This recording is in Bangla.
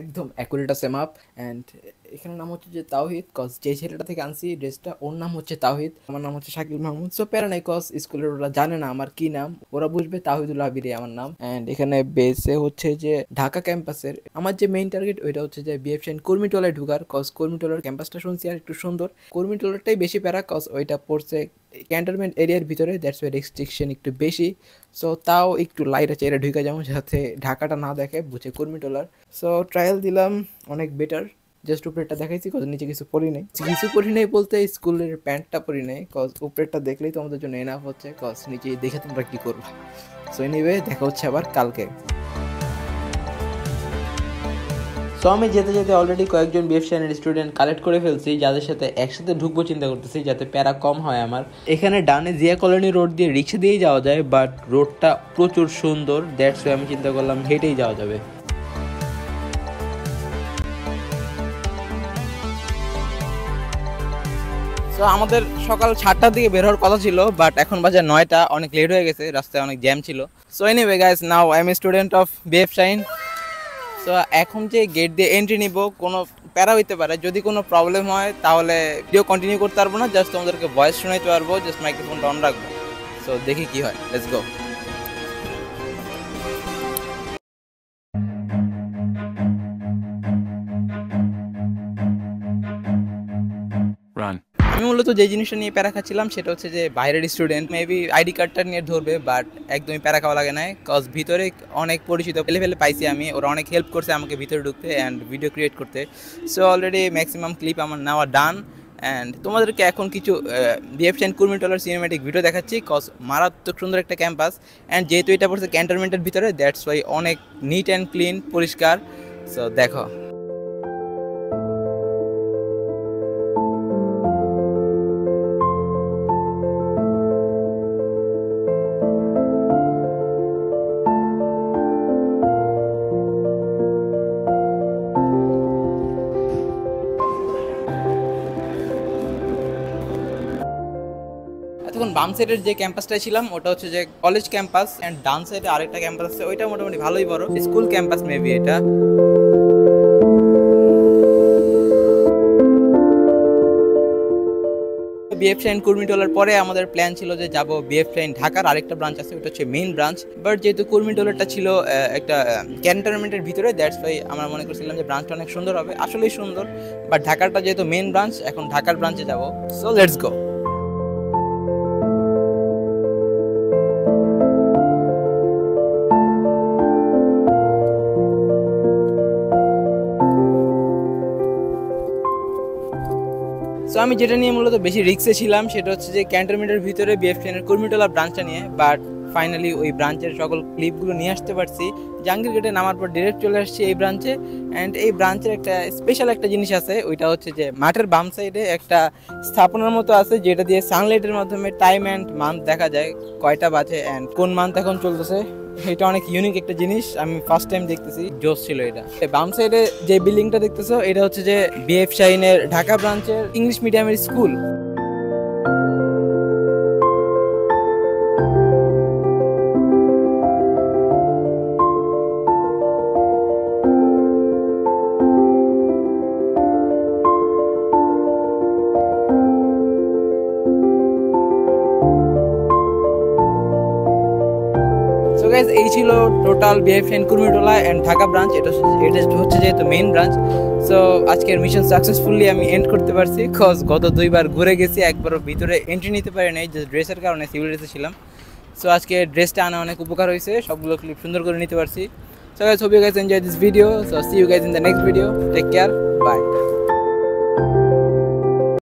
একদম অ্যাকুরেটা সেম আপ অ্যান্ড এখানে নাম হচ্ছে যে তাওহিদ কজ যে ছেলেটা থেকে আনছি ড্রেসটা ওর নাম হচ্ছে তাওহিদ। আমার নাম হচ্ছে শাকিল মাহমুদ। সো প্যারা নাই কজ স্কুলের ওরা জানে না আমার কি নাম। ওরা বুঝবে তাহিদুল্লাহ আবিরে আমার নাম। অ্যান্ড এখানে বেসে হচ্ছে যে ঢাকা ক্যাম্পাসের, আমার যে মেইন টার্গেট ওইটা হচ্ছে যে বিএফ সাইন কর্মীটোলায় ঢুকার। কজ কর্মীটোলার ক্যাম্পাসটা শুনছি আর একটু সুন্দর। কর্মীটোলারটাই বেশি প্যারা কজ ওইটা পড়ছে ক্যান্টনমেন্ট এরিয়ার ভিতরে দ্যাটস ওয়াই রেস্ট্রিকশন একটু বেশি। সো তাও একটু লাইট এটা ঢুকে যাব যাতে ঢাকাটা না দেখে বুঝে কর্মীটোলার সো ট্রায়াল দিলাম, অনেক বেটার জাস্ট উপরেরটা দেখাইছি কত নিচে কিছু পরি নাই। কিছু পরি নাই বলতে স্কুলের প্যান্টটা পরি নাই কজ উপরেরটা দেখলেই তোমাদের জন্য এনাফ হচ্ছে কজ নিচে দেখে তোমরা কি করবা। সো এনিওয়ে দেখা হচ্ছে আবার কালকে। সো আমি যেতে যেতে অলরেডি কয়েকজন বিএফ চ্যানেল স্টুডেন্ট কালেক্ট করে ফেলছি, যাদের সাথে একসাথে ঢুকবো চিন্তা করতেছি যাতে প্যারা কম হয় আমার। এখানে ডানে জিয়া কলোনি রোড দিয়ে রিক্সা দিয়েই যাওয়া যায় বাট রোডটা প্রচুর সুন্দর দ্যাটস আমি চিন্তা করলাম হেঁটেই যাওয়া যাবে। সো আমাদের সকাল সাতটার দিকে বের হওয়ার কথা ছিল বাট এখন বাজে নয়টা, অনেক লেট হয়ে গেছে, রাস্তায় অনেক জ্যাম ছিল। So anyway guys now I am student of BF Shaheen so এখন যে গেট দিয়ে এন্ট্রি নিব, কোনো প্যারা হইতে পারে। যদি কোনো প্রবলেম হয়, তাহলে ভিডিও কন্টিনিউ করতে পারব না জাস্ট তোমাদেরকে ভয়েস শোনাইতে পারব জাস্ট মাইক্রোফোনটা অন রাখব। সো দেখি কি হয়। লেটস গো মূলত যে জিনিসটা নিয়ে প্যারা খাচ্ছিলাম সেটা হচ্ছে যে বাইরের স্টুডেন্ট মেবি আইডি কার্ডটা নিয়ে ধরবে বাট একদমই প্যারা খাওয়া লাগে না কজ ভিতরে অনেক পরিচিত ফেলে ফেলে পাইছি আমি, ওরা অনেক হেল্প করছে আমাকে ভিতরে ঢুকতে অ্যান্ড ভিডিও ক্রিয়েট করতে। সো অলরেডি ম্যাক্সিমাম ক্লিপ আমার নেওয়া ডান অ্যান্ড তোমাদেরকে এখন কিছু বিএফ চ্যান কুর্মিটলার সিনেমেটিক ভিডিও দেখাচ্ছি কজ মারাত্মক সুন্দর একটা ক্যাম্পাস অ্যান্ড যেহেতু এটা পড়ছে ক্যান্টনমেন্টের ভিতরে দ্যাটস ওয়াই অনেক নিট অ্যান্ড ক্লিন পরিষ্কার। সো দেখো। এতক্ষণ বাম সাইডের যে ক্যাম্পাসটা ছিলাম, ওটা হচ্ছে যে কলেজ ক্যাম্পাস অ্যান্ড ডান সাইডে আরেকটা ক্যাম্পাস আছে। ওইটা মোটামুটি ভালোই বড়। স্কুল ক্যাম্পাস মেবি এটা। বিএফ লাইন কুর্মিটোলার পরে আমাদের প্ল্যান ছিল যে যাব বিএফ লাইন ঢাকার আরেকটা ব্রাঞ্চ আছে, ওটা হচ্ছে মেইন ব্রাঞ্চ বাট যেহেতু কুর্মিটোলারটা ছিল একটা ক্যান্টনমেন্টের ভিতরে দ্যাটস ওয়াই আমরা মনে করছিলাম যে ব্রাঞ্চটা অনেক সুন্দর হবে। আসলেই সুন্দর। বাট ঢাকারটা যেহেতু মেইন ব্রাঞ্চ এখন ঢাকার ব্রাঞ্চে যাব। সো লেটস গো সো আমি যেটা নিয়ে মূলত বেশি রিক্সে ছিলাম, সেটা হচ্ছে যে ক্যান্টনমেন্টের ভিতরে বিএফ ট্রেনের কর্মীটোলা ব্রাঞ্চটা নিয়ে বাট ফাইনালি ওই ব্রাঞ্চের সকল ক্লিপগুলো নিয়ে আসতে পারছি। জাহাঙ্গীর গেটে নামার পর ডিরেক্ট চলে আসছি এই ব্রাঞ্চে অ্যান্ড এই ব্রাঞ্চের একটা স্পেশাল একটা জিনিস আছে, ওইটা হচ্ছে যে মাঠের বাম সাইডে একটা স্থাপনার মতো আছে, যেটা দিয়ে সানলাইটের মাধ্যমে টাইম অ্যান্ড মান্থ দেখা যায়, কয়টা বাজে অ্যান্ড কোন মান্থ এখন চলতেছে? এটা অনেক ইউনিক একটা জিনিস আমি ফার্স্ট টাইম দেখতেছি। জোস ছিল এটা। এই বাম সাইডে যে বিল্ডিংটা দেখতেছো এটা হচ্ছে যে বিএফ শাইনের ঢাকা ব্রাঞ্চের ইংলিশ মিডিয়ামের স্কুল গাইজ এই ছিল টোটাল বিএফ এন কুর্মিটোলা অ্যান্ড ঢাকা ব্রাঞ্চ এটা এটা হচ্ছে যেহেতু মেইন ব্রাঞ্চ সো আজকের মিশন সাকসেসফুলি আমি এন্ড করতে পারছি কজ গত দুইবার ঘুরে গেছি, একবারও ভিতরে এন্ট্রি নিতে পারি নাই যে ড্রেসের কারণে সিভিল ড্রেসে ছিলাম। সো আজকে ড্রেসটা আনা অনেক উপকার হয়েছে, সবগুলো ক্লিপ সুন্দর করে নিতে পারছি। So guys hope you guys enjoy this video so see you guys in the next video take care